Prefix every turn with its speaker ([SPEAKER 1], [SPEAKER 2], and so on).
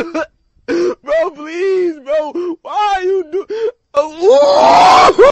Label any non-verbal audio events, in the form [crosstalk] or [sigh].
[SPEAKER 1] [laughs] bro, please, bro. Why are you do? Oh,